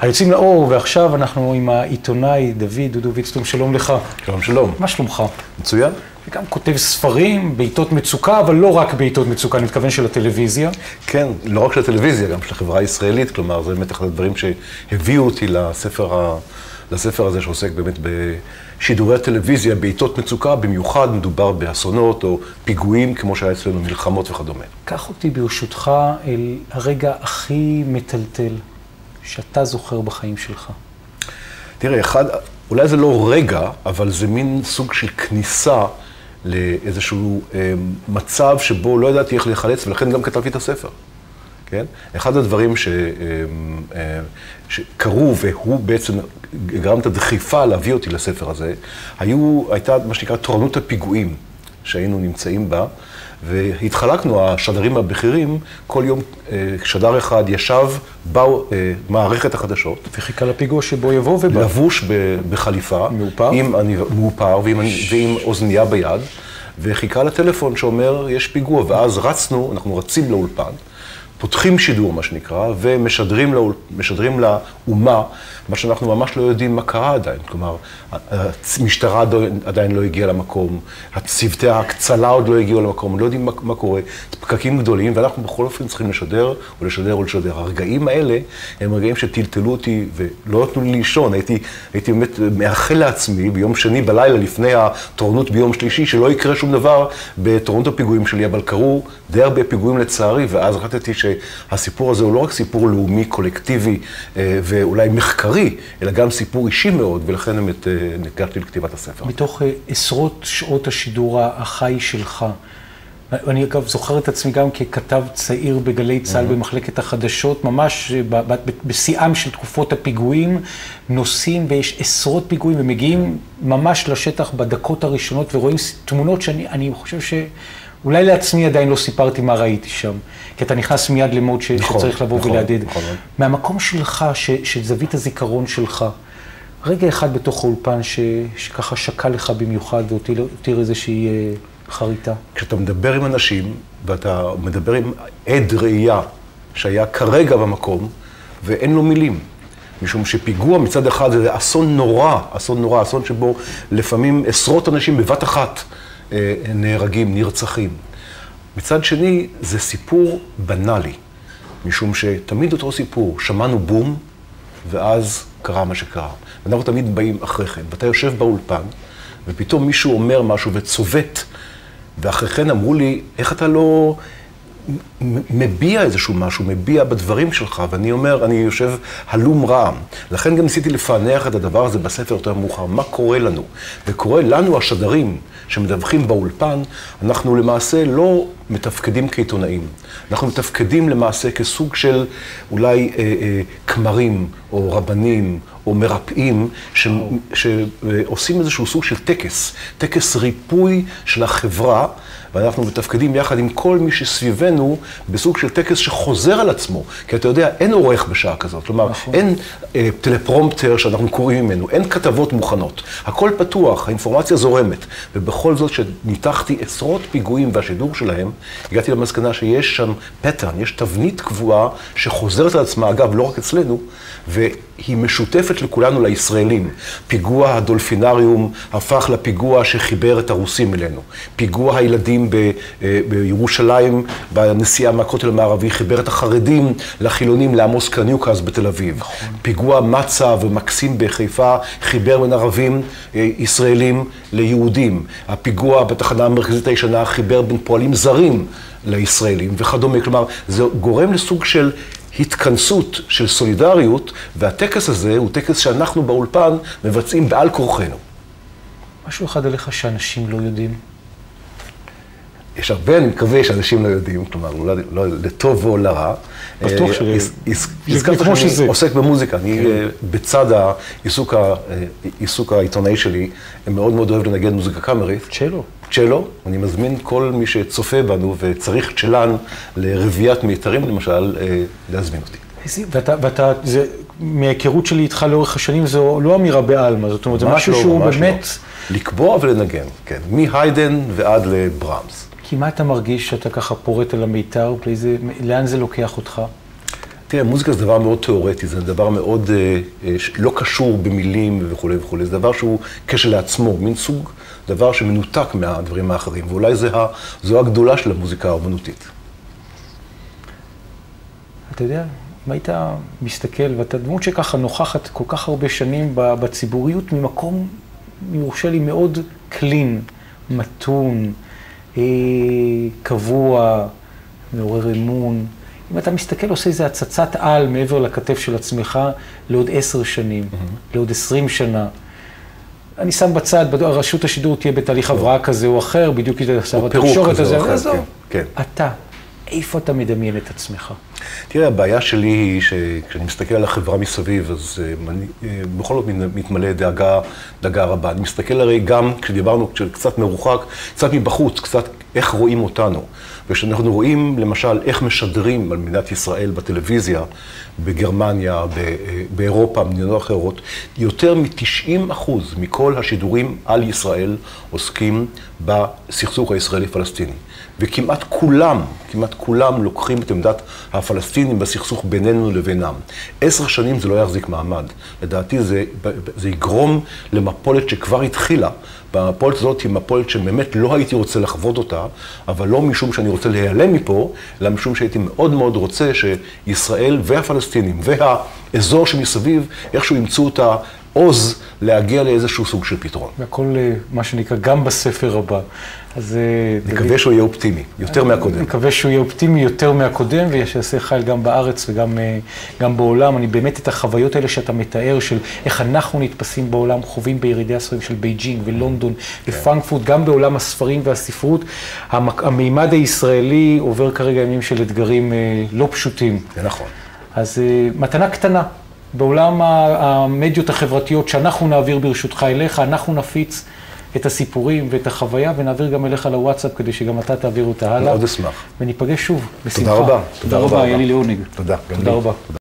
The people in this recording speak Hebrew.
היוצאים לאור, ועכשיו אנחנו עם העיתונאי דוד דודו ויצטום, שלום לך. שלום, שלום. מה שלומך? מצוין. וגם כותב ספרים בעיתות מצוקה, אבל לא רק בעיתות מצוקה, אני מתכוון של הטלוויזיה. כן, לא רק של הטלוויזיה, גם של החברה הישראלית, כלומר, זה באמת אחד הדברים שהביאו אותי לספר, ה... לספר הזה שעוסק באמת בשידורי הטלוויזיה בעיתות מצוקה, במיוחד מדובר באסונות או פיגועים, כמו שהיה אצלנו מלחמות וכדומה. קח אותי ברשותך אל הרגע הכי מטלטל שאתה זוכר בחיים שלך. תראה, אחד, אולי זה לא רגע, אבל זה מין סוג של כניסה לאיזשהו אה, מצב שבו לא ידעתי איך להיחלץ, ולכן גם כתבתי את הספר. כן? אחד הדברים ש, אה, אה, שקרו, והוא בעצם גרם את הדחיפה להביא אותי לספר הזה, היו, הייתה מה שנקרא תורנות הפיגועים שהיינו נמצאים בה. והתחלקנו, השדרים הבכירים, כל יום אה, שדר אחד ישב במערכת החדשות. וחיכה לפיגוע שבו יבוא ובא. לבוש בחליפה. מאופר? עם, מאופר ועם, ועם אוזנייה ביד, וחיכה לטלפון שאומר, יש פיגוע, ואז רצנו, אנחנו רצים לאולפן. פותחים שידור, מה שנקרא, ומשדרים לאול, לאומה, מה שאנחנו ממש לא יודעים מה קרה עדיין. כלומר, המשטרה עדיין לא הגיעה למקום, צוותי ההקצלה עוד לא הגיעו למקום, לא יודעים מה, מה קורה, פקקים גדולים, ואנחנו בכל אופן צריכים לשדר, ולשדר ולשדר. הרגעים האלה הם רגעים שטלטלו אותי ולא נתנו לי לישון. הייתי, הייתי באמת מאחל לעצמי ביום שני בלילה, לפני התורנות ביום שלישי, שלא יקרה שום דבר בתורנות הפיגועים שלי, אבל קרו די הרבה פיגועים לצערי, ואז החלטתי ש... שהסיפור הזה הוא לא רק סיפור לאומי, קולקטיבי אה, ואולי מחקרי, אלא גם סיפור אישי מאוד, ולכן באמת אה, ניגשתי לכתיבת הספר. מתוך אה, עשרות שעות השידור החי שלך, אני אגב זוכר את עצמי גם ככתב צעיר בגלי צה"ל mm-hmm. במחלקת החדשות, ממש בשיאם של תקופות הפיגועים, נוסעים ויש עשרות פיגועים ומגיעים ממש לשטח בדקות הראשונות ורואים תמונות שאני חושב ש... אולי לעצמי עדיין לא סיפרתי מה ראיתי שם, כי אתה נכנס מיד למוד ש... נכון, שצריך לבוא נכון, ולהדהד. נכון. מהמקום שלך, ש... של זווית הזיכרון שלך, רגע אחד בתוך האולפן ש... שככה שקע לך במיוחד והותיר איזושהי אה, חריטה. כשאתה מדבר עם אנשים, ואתה מדבר עם עד ראייה שהיה כרגע במקום, ואין לו מילים. משום שפיגוע מצד אחד זה אסון נורא, אסון נורא, אסון שבו לפעמים עשרות אנשים בבת אחת נהרגים, נרצחים. מצד שני, זה סיפור בנאלי, משום שתמיד אותו סיפור, שמענו בום, ואז קרה מה שקרה. ואנחנו תמיד באים אחרי כן, ואתה יושב באולפן, ופתאום מישהו אומר משהו וצובט, ואחרי כן אמרו לי, איך אתה לא מביע איזשהו משהו, מביע בדברים שלך, ואני אומר, אני יושב הלום רעם. לכן גם ניסיתי לפענח את הדבר הזה בספר יותר מאוחר, מה קורה לנו. וקורה לנו השדרים שמדווחים באולפן, אנחנו למעשה לא מתפקדים כעיתונאים. אנחנו מתפקדים למעשה כסוג של אולי אה, אה, כמרים, או רבנים, או מרפאים, ש, שעושים איזשהו סוג של טקס, טקס ריפוי של החברה. ואנחנו מתפקדים יחד עם כל מי שסביבנו בסוג של טקס שחוזר על עצמו. כי אתה יודע, אין עורך בשעה כזאת. כלומר, נכון. אין אה, טלפרומפטר שאנחנו קוראים ממנו, אין כתבות מוכנות. הכל פתוח, האינפורמציה זורמת. ובכל זאת, כשניתחתי עשרות פיגועים והשידור שלהם, הגעתי למסקנה שיש שם פטרן, יש תבנית קבועה שחוזרת על עצמה, אגב, לא רק אצלנו, והיא משותפת לכולנו, לישראלים. פיגוע הדולפינריום הפך לפיגוע שחיבר את הרוסים אלינו. פיגוע הילדים ב, אה, בירושלים, בנסיעה מהכותל המערבי, חיבר את החרדים לחילונים לעמוס קניוקס בתל אביב. פיגוע מצה ומקסים בחיפה חיבר בין ערבים אה, ישראלים ליהודים. הפיגוע בתחנה המרכזית הישנה חיבר בין פועלים זרים לישראלים וכדומה. כלומר, זה גורם לסוג של התכנסות של סולידריות, והטקס הזה הוא טקס שאנחנו באולפן מבצעים בעל כורחנו. משהו אחד עליך שאנשים לא יודעים. יש הרבה, אני מקווה שאנשים לא יודעים, כלומר, לא, לא לטוב או לרע. בטוח ש... הזכרת שאני עוסק במוזיקה, אני כן. אה, בצד העיסוק, העיסוק העיתונאי שלי, מאוד מאוד אוהב לנגן מוזיקה קאמרית. צ'לו. צ'לו, אני מזמין כל מי שצופה בנו וצריך צ'לן לרביית מיתרים, למשל, אה, להזמין אותי. ואתה, ואתה, זה, מההיכרות שלי איתך לאורך השנים, זו לא אמירה בעלמא, זאת אומרת, זה משהו לא, שהוא באמת... לא. לקבוע ולנגן, כן. מהיידן ועד לברמס. כי מה אתה מרגיש שאתה ככה פורט על המיתר? לאיזה, לאן זה לוקח אותך? תראה, מוזיקה זה דבר מאוד תיאורטי, זה דבר מאוד אה, אה, לא קשור במילים וכולי וכולי, זה דבר שהוא קשר לעצמו, מין סוג דבר שמנותק מהדברים האחרים, ואולי זה, זו הגדולה של המוזיקה האומנותית. אתה יודע, אם היית מסתכל, ואתה דמות שככה נוכחת כל כך הרבה שנים בציבוריות ממקום, אם יורשה לי, מאוד קלין, מתון, קבוע, מעורר אמון. אם אתה מסתכל, עושה איזה הצצת על מעבר לכתף של עצמך לעוד עשר שנים, mm-hmm. לעוד עשרים שנה. אני שם בצד, רשות השידור תהיה בתהליך הבראה כזה או אחר, בדיוק עכשיו התקשורת הזה, עזוב. כן, כן. אתה, איפה אתה מדמיין את עצמך? תראה, הבעיה שלי היא שכשאני מסתכל על החברה מסביב, אז אה, אני אה, בכל זאת מתמלא דאגה, דאגה רבה. אני מסתכל הרי גם, כשדיברנו, קצת מרוחק, קצת מבחוץ, קצת איך רואים אותנו. וכשאנחנו רואים, למשל, איך משדרים על מדינת ישראל בטלוויזיה, בגרמניה, באירופה, במדינות אחרות, יותר מ-90 אחוז מכל השידורים על ישראל עוסקים בסכסוך הישראלי-פלסטיני. וכמעט כולם, כמעט כולם לוקחים את עמדת הפלסטינים בסכסוך בינינו לבינם. עשר שנים זה לא יחזיק מעמד. לדעתי זה, זה יגרום למפולת שכבר התחילה. והמפולת הזאת היא מפולת שבאמת לא הייתי רוצה לחוות אותה, אבל לא משום שאני רוצה להיעלם מפה, אלא משום שהייתי מאוד מאוד רוצה שישראל והפלסטינים והאזור שמסביב איכשהו ימצאו את העוז להגיע לאיזשהו סוג של פתרון. והכל, אה, מה שנקרא, גם בספר הבא. אז... אה, נקווה שהוא יהיה אופטימי, יותר מהקודם. נקווה שהוא יהיה אופטימי יותר מהקודם, ושיעשה חייל גם בארץ וגם אה, גם בעולם. אני באמת, את החוויות האלה שאתה מתאר, של איך אנחנו נתפסים בעולם, חווים בירידי הספרים של בייג'ינג ולונדון כן. ופרנקפורט, גם בעולם הספרים והספרות. המימד הישראלי עובר כרגע ימים של אתגרים לא פשוטים. זה נכון. אז מתנה קטנה. בעולם המדיות החברתיות שאנחנו נעביר ברשותך אליך, אנחנו נפיץ את הסיפורים ואת החוויה ונעביר גם אליך לוואטסאפ כדי שגם אתה תעביר אותה הלאה. מאוד אשמח. וניפגש שוב, בשמחה. תודה רבה. תודה רבה, היה לי לעונג. תודה. תודה רבה.